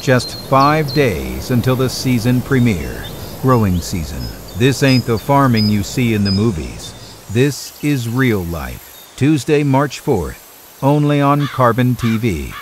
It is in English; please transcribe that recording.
Just five days until the season premiere. Growing season. This ain't the farming you see in the movies. This is real life. Tuesday, March 4th, only on Carbon TV.